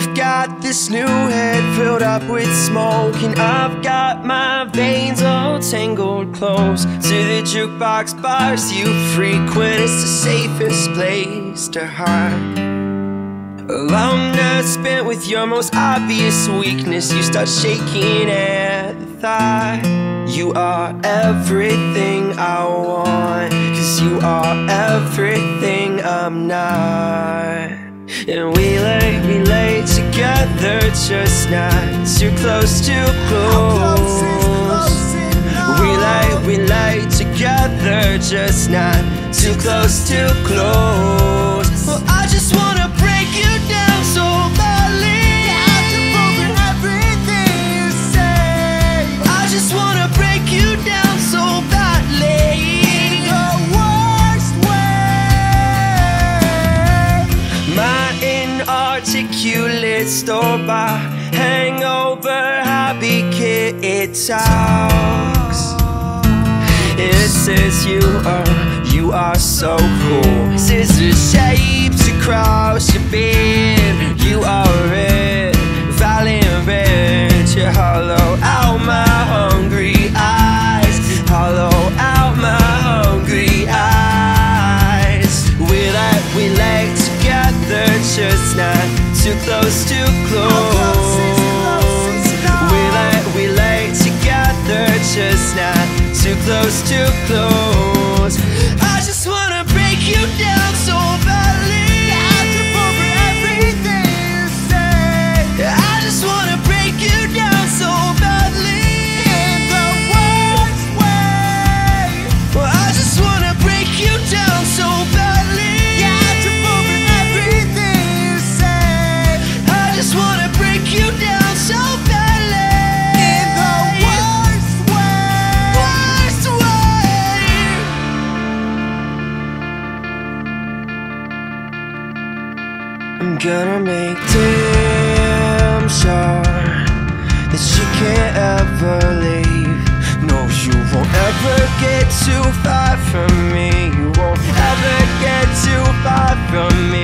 You've got this new head filled up with smoke, and I've got my veins all tangled close to the jukebox bars you frequent. It's the safest place to hide. A long night spent with your most obvious weakness, you start shaking at the thigh. You are everything I want, cause you are everything I'm not. And we lay, we lay together just not too close, too close. We lay, we lay together just not too close, too close. Store by hangover happy it talks. It says you are, you are so cool. Scissor shapes across your beard. You are it, violent red. You hollow out my too close, too close. I'm gonna make damn sure that she can't ever leave. No, you won't ever get too far from me. You won't ever get too far from me.